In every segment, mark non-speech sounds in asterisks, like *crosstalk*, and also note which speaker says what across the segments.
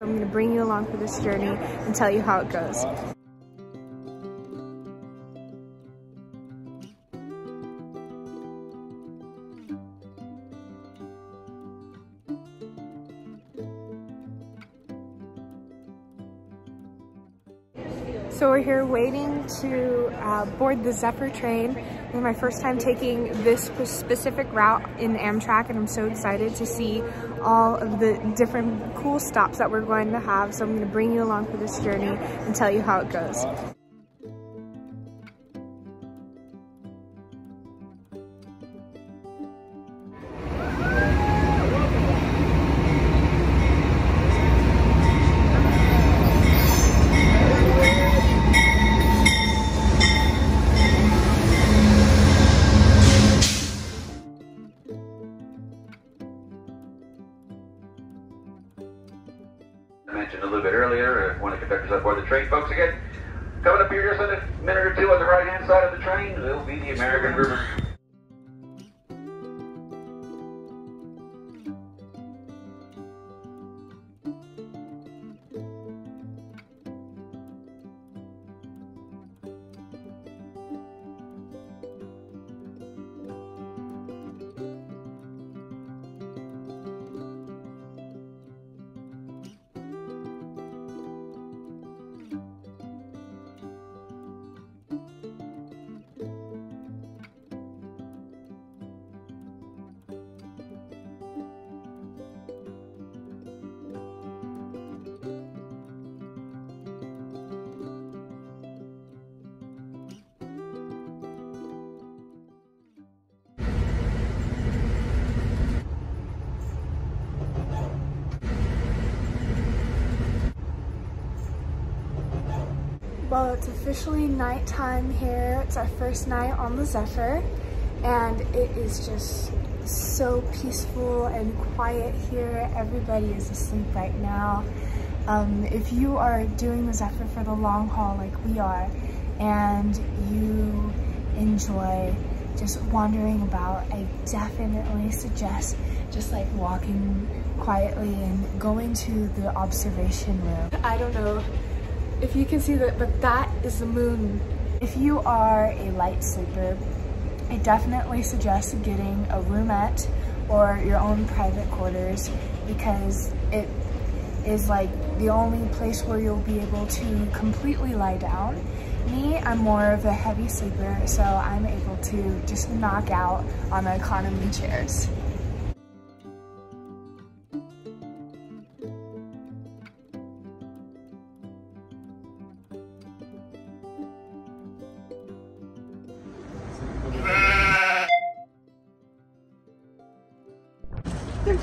Speaker 1: I'm going to bring you along for this journey and tell you how it goes. So we're here waiting to uh, board the Zephyr train. Is my first time taking this specific route in Amtrak and I'm so excited to see all of the different cool stops that we're going to have. So I'm gonna bring you along for this journey and tell you how it goes.
Speaker 2: Mentioned a little bit earlier, uh, one of the conductors on board the train. Folks, again, coming up here just in a minute or two on the right-hand side of the train it will be the American River.
Speaker 1: Well, it's officially nighttime here. It's our first night on the Zephyr, and it is just so peaceful and quiet here. Everybody is asleep right now. Um, if you are doing the Zephyr for the long haul like we are, and you enjoy just wandering about, I definitely suggest just like walking quietly and going to the observation room. I don't know if you can see that, but that is the moon. If you are a light sleeper, I definitely suggest getting a roomette or your own private quarters because it is like the only place where you'll be able to completely lie down. Me, I'm more of a heavy sleeper, so I'm able to just knock out on the economy chairs.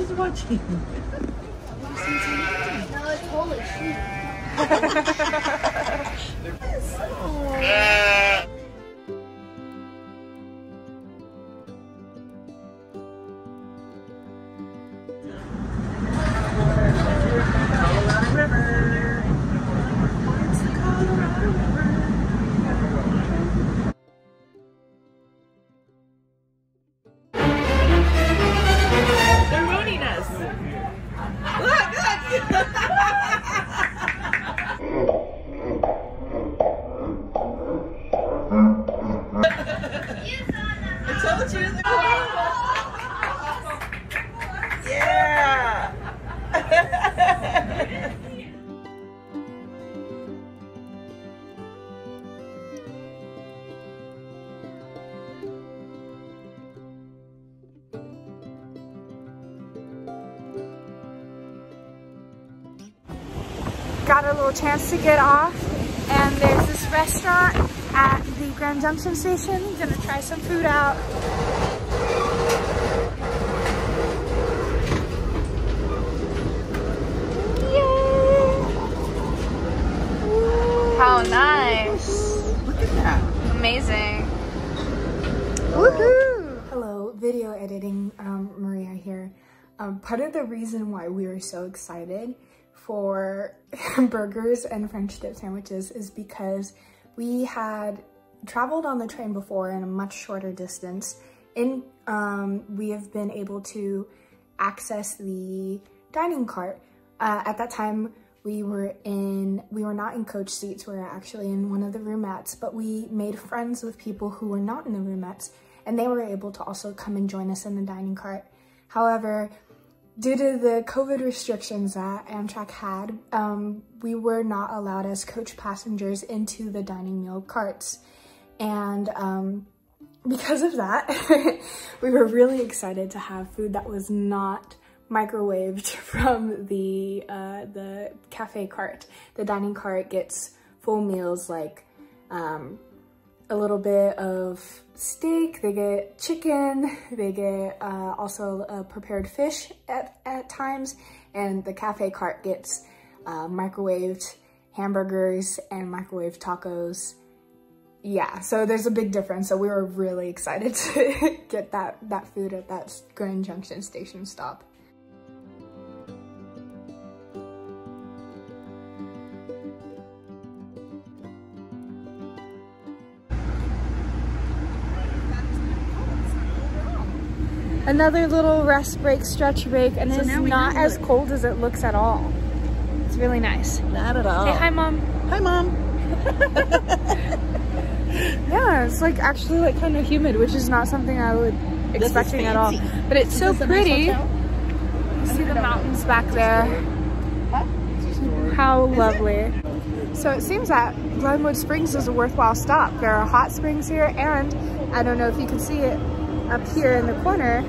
Speaker 3: They're just watching.
Speaker 4: No, it's holy shit.
Speaker 1: To get off and there's this restaurant at the Grand Junction station. I'm Gonna try some food out. Yay! How nice.
Speaker 3: Look at that.
Speaker 1: Amazing. Woohoo! Hello, video editing um, Maria here. Um, part of the reason why we were so excited for *laughs* burgers and French dip sandwiches is because we had traveled on the train before in a much shorter distance. In um, we have been able to access the dining cart. Uh, at that time, we were in, we were not in coach seats, we were actually in one of the roomettes, but we made friends with people who were not in the roomettes and they were able to also come and join us in the dining cart. However, due to the COVID restrictions that Amtrak had, um, we were not allowed as coach passengers into the dining meal carts. And um, because of that, *laughs* we were really excited to have food that was not microwaved *laughs* from the uh, the cafe cart. The dining cart gets full meals like um, a little bit of steak, they get chicken, they get uh, also uh, prepared fish at, at times, and the cafe cart gets uh, microwaved hamburgers and microwave tacos. Yeah, so there's a big difference. So we were really excited *laughs* to get that, that food at that Grand Junction station stop. Another little rest break, stretch break, and
Speaker 3: So
Speaker 1: it's not as
Speaker 3: it.
Speaker 1: cold as it looks at all. It's really nice.
Speaker 3: Not at all.
Speaker 1: Say hi, mom.
Speaker 3: Hi, mom. *laughs*
Speaker 1: Yeah, it's like actually like kind of humid, which is not something I would expecting at all. But it's so
Speaker 3: a nice
Speaker 1: pretty. see the mountains back there. How lovely. So it seems that Glenwood Springs is a worthwhile stop. There are hot springs here and I don't know if you can see it up here in the corner,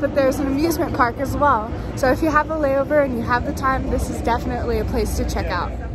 Speaker 1: but there's an amusement park as well. So if you have a layover and you have the time, this is definitely a place to check out.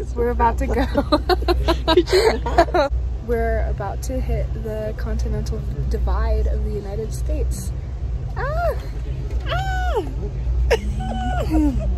Speaker 1: *laughs* We're about to go. *laughs* We're about to hit the continental divide of the United States. Ah! Ah! *laughs*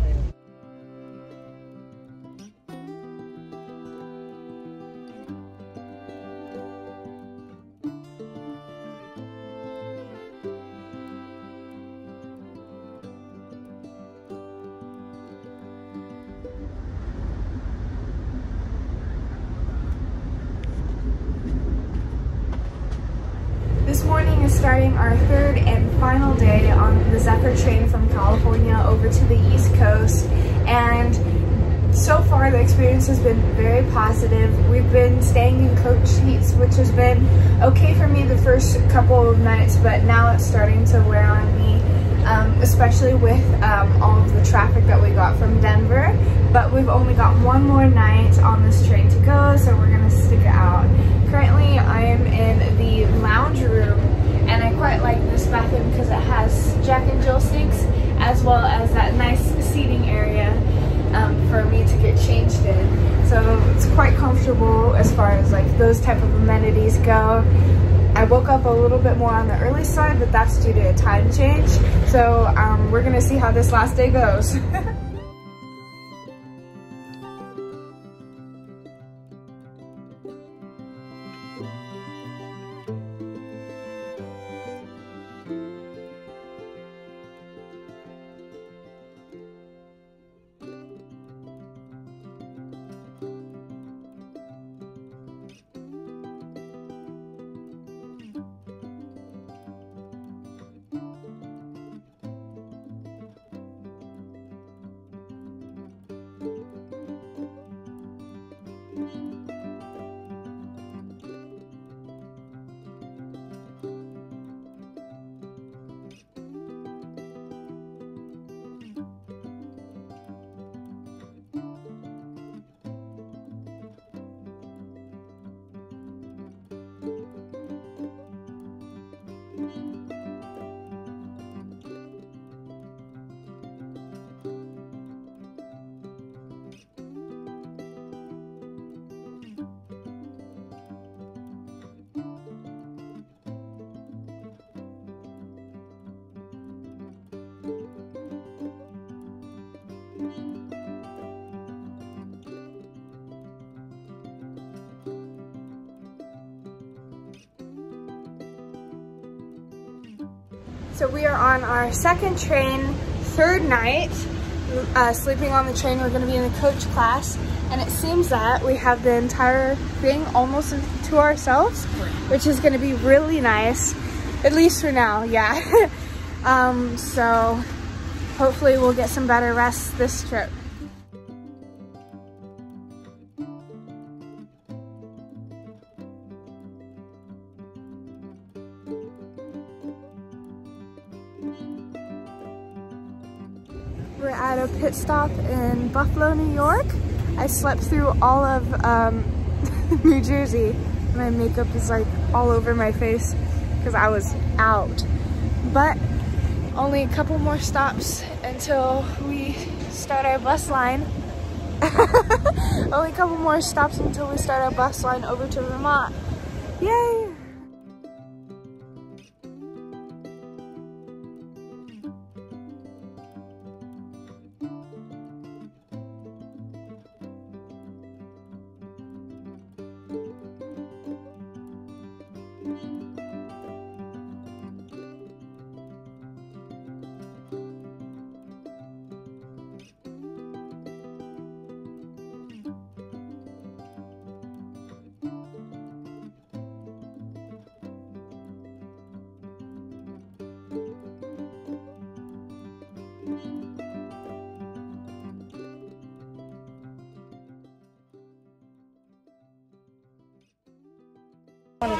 Speaker 1: morning is starting our third and final day on the Zephyr train from California over to the East Coast. And so far the experience has been very positive. We've been staying in coach seats, which has been okay for me the first couple of nights, but now it's starting to wear on me, um, especially with um, all of the traffic that we got from Denver. But we've only got one more night on this train to go, so we're gonna stick it out. Currently, I am in the lounge room, quite like this bathroom because it has Jack and Jill sinks, as well as that nice seating area um, for me to get changed in. So it's quite comfortable as far as like those type of amenities go. I woke up a little bit more on the early side, but that's due to a time change. So um, we're gonna see how this last day goes. *laughs* So we are on our second train, third night, uh, sleeping on the train. We're gonna be in the coach class. And it seems that we have the entire thing almost to ourselves, which is gonna be really nice, at least for now, yeah. *laughs* um, so hopefully we'll get some better rest this trip. We're at a pit stop in Buffalo, New York. I slept through all of um, *laughs* New Jersey. My makeup is like all over my face because I was out. But only a couple more stops until we start our bus line. *laughs* only a couple more stops until we start our bus line over to Vermont. Yay!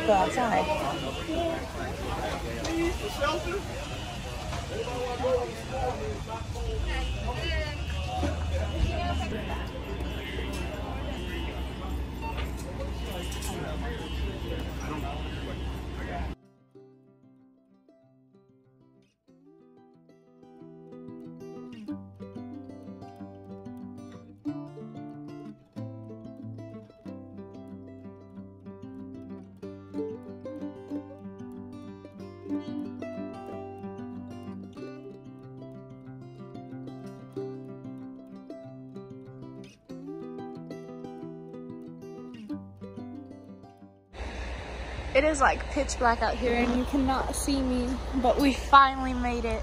Speaker 3: Want to go outside. It is like pitch black out here and you cannot see me, but we finally made it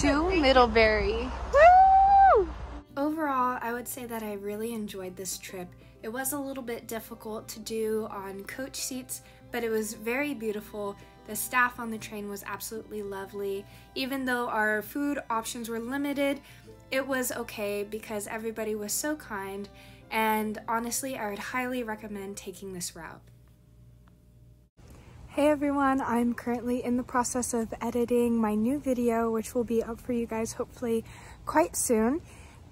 Speaker 3: to Middlebury. Woo!
Speaker 1: Overall, I would say that I really enjoyed this trip. It was a little bit difficult to do on coach seats, but it was very beautiful. The staff on the train was absolutely lovely. Even though our food options were limited, it was okay because everybody was so kind, and honestly, I would highly recommend taking this route. Hey everyone, I'm currently in the process of editing my new video, which will be up for you guys hopefully quite soon.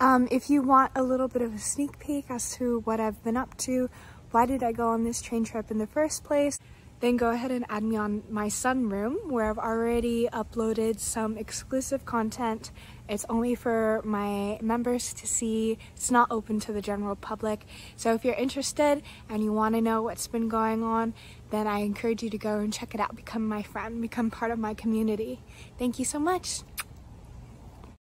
Speaker 1: Um, if you want a little bit of a sneak peek as to what I've been up to, why did I go on this train trip in the first place, then go ahead and add me on my sunroom where I've already uploaded some exclusive content. It's only for my members to see. It's not open to the general public. So if you're interested and you want to know what's been going on, then I encourage you to go and check it out. Become my friend, become part of my community. Thank you so much.